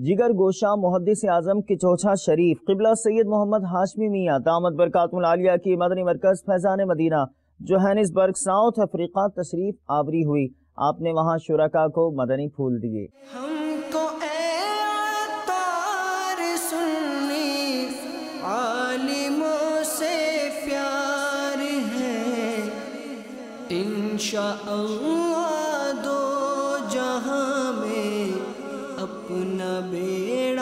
जिगर गोशा मुहदस आज़म के चौछा शरीफ, किबला सैयद मोहम्मद हाशमी मियाँ, दामद बरकातमिया की Madani Markaz, Faizan Madina, Johannesburg, South Africa तशरीफ़ आवरी हुई। आपने वहाँ शुरा को मदनी फूल दिए। दो जहाँ में अपना बेड़ा